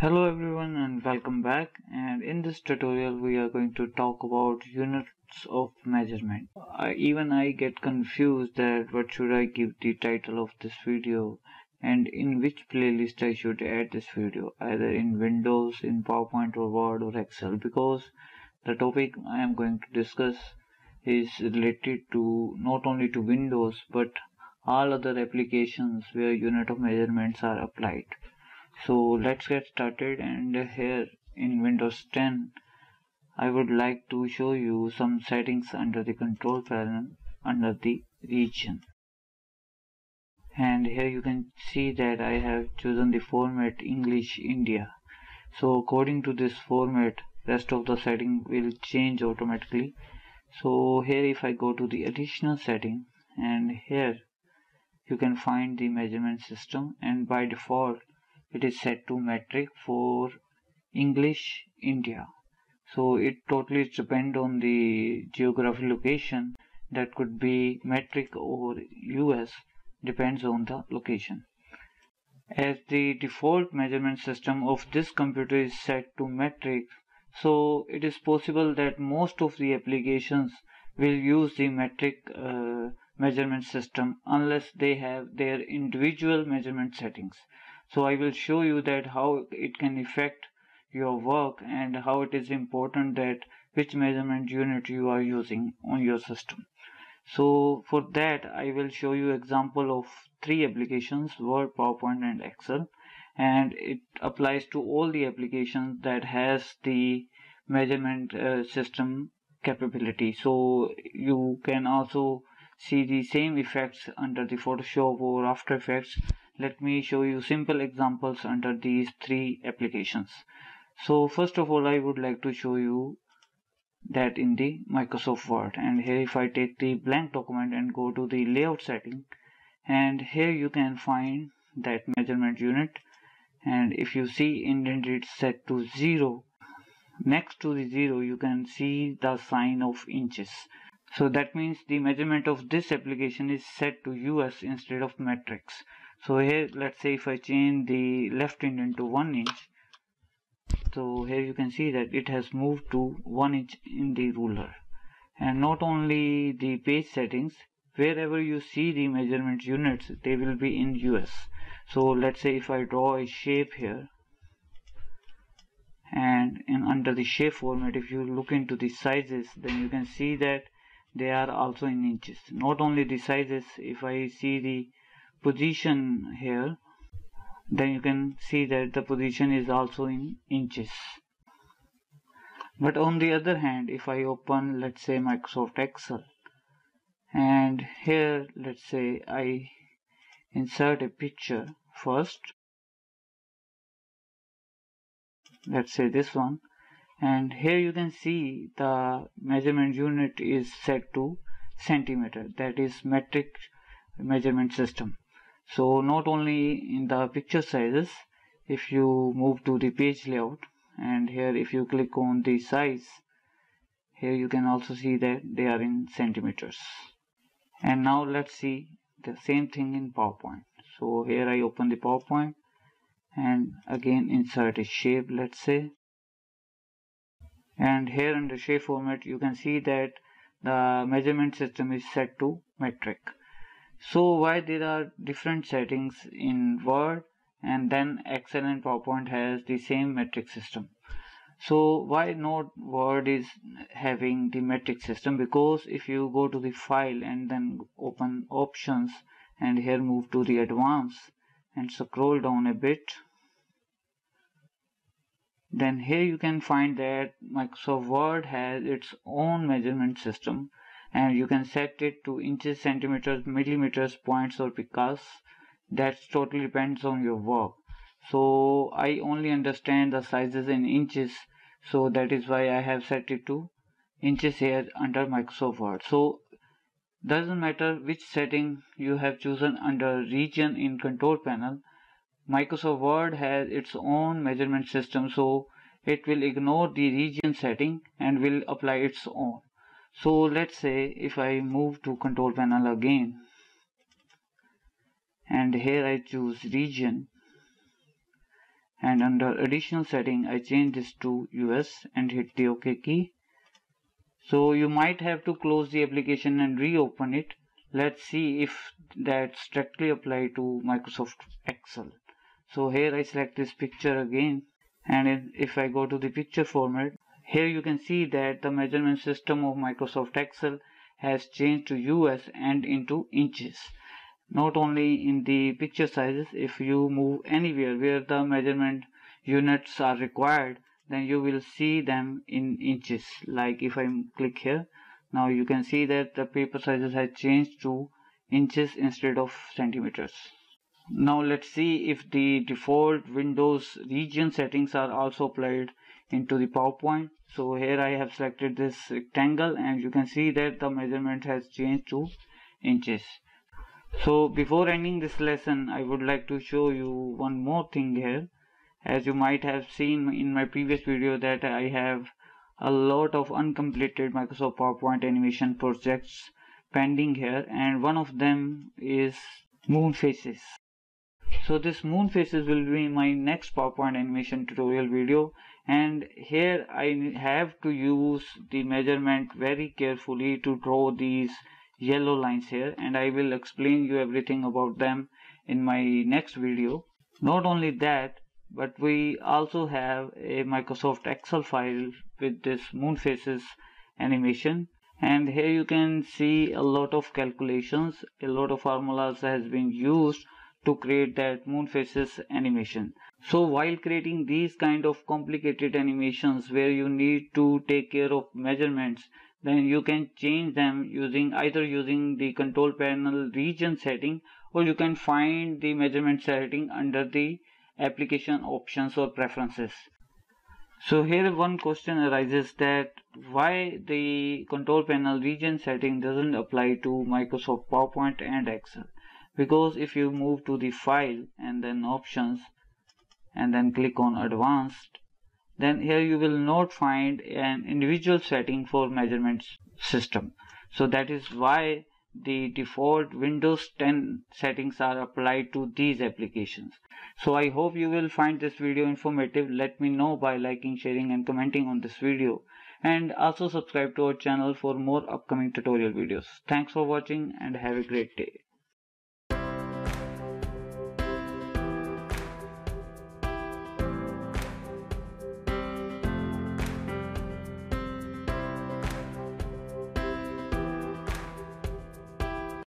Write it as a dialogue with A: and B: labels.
A: Hello everyone and welcome back and in this tutorial we are going to talk about units of measurement. I, even I get confused that what should I give the title of this video and in which playlist I should add this video either in Windows, in PowerPoint or Word or Excel because the topic I am going to discuss is related to not only to Windows but all other applications where unit of measurements are applied so let's get started. And here in Windows 10 I would like to show you some settings under the control panel under the region. And here you can see that I have chosen the format English India. So according to this format rest of the setting will change automatically. So here if I go to the additional setting and here you can find the measurement system. And by default it is set to metric for English India. So it totally depends on the geographic location that could be metric or US depends on the location. As the default measurement system of this computer is set to metric so it is possible that most of the applications will use the metric uh, measurement system unless they have their individual measurement settings so I will show you that how it can affect your work and how it is important that which measurement unit you are using on your system. So for that I will show you example of three applications Word, PowerPoint and Excel. And it applies to all the applications that has the measurement uh, system capability. So you can also see the same effects under the Photoshop or After Effects let me show you simple examples under these three applications. So first of all I would like to show you that in the Microsoft Word. And here if I take the blank document and go to the layout setting and here you can find that measurement unit. And if you see indent set to 0 next to the 0 you can see the sign of inches. So that means the measurement of this application is set to US instead of metrics so here let's say if I change the left indent into 1 inch so here you can see that it has moved to 1 inch in the ruler. And not only the page settings wherever you see the measurement units they will be in US so let's say if I draw a shape here and in under the shape format if you look into the sizes then you can see that they are also in inches. Not only the sizes if I see the position here then you can see that the position is also in inches. But on the other hand if I open let's say Microsoft Excel and here let's say I insert a picture first. Let's say this one. And here you can see the measurement unit is set to centimeter. That is metric measurement system so not only in the picture sizes if you move to the page layout and here if you click on the size here you can also see that they are in centimeters. And now let's see the same thing in PowerPoint. So here I open the PowerPoint and again insert a shape let's say. And here in the shape format you can see that the measurement system is set to metric so why there are different settings in Word and then Excel and PowerPoint has the same metric system. So why not Word is having the metric system because if you go to the file and then open options and here move to the advanced and scroll down a bit then here you can find that Microsoft Word has its own measurement system and you can set it to inches centimeters millimeters points or picas that totally depends on your work. So I only understand the sizes in inches. So that is why I have set it to inches here under Microsoft Word. So doesn't matter which setting you have chosen under region in control panel Microsoft Word has its own measurement system. So it will ignore the region setting and will apply its own so let's say if I move to control panel again and here I choose region and under additional setting I change this to US and hit the OK key. So you might have to close the application and reopen it. Let's see if that strictly apply to Microsoft Excel. So here I select this picture again and if I go to the picture format here you can see that the measurement system of Microsoft Excel has changed to US and into inches. Not only in the picture sizes if you move anywhere where the measurement units are required then you will see them in inches. Like if I click here now you can see that the paper sizes have changed to inches instead of centimeters. Now let's see if the default Windows region settings are also applied into the PowerPoint. So here I have selected this rectangle and you can see that the measurement has changed to inches. So before ending this lesson I would like to show you one more thing here. As you might have seen in my previous video that I have a lot of uncompleted Microsoft PowerPoint animation projects pending here and one of them is moon faces. So this moon faces will be my next PowerPoint animation tutorial video and here I have to use the measurement very carefully to draw these yellow lines here. And I will explain you everything about them in my next video. Not only that but we also have a Microsoft Excel file with this moon faces animation. And here you can see a lot of calculations. A lot of formulas has been used to create that moon faces animation. So while creating these kind of complicated animations where you need to take care of measurements then you can change them using either using the control panel region setting or you can find the measurement setting under the application options or preferences. So here one question arises that why the control panel region setting doesn't apply to Microsoft PowerPoint and Excel because if you move to the file and then options and then click on advanced then here you will not find an individual setting for measurement system so that is why the default Windows 10 settings are applied to these applications. So I hope you will find this video informative. Let me know by liking, sharing and commenting on this video. And also subscribe to our channel for more upcoming tutorial videos. Thanks for watching and have a great day.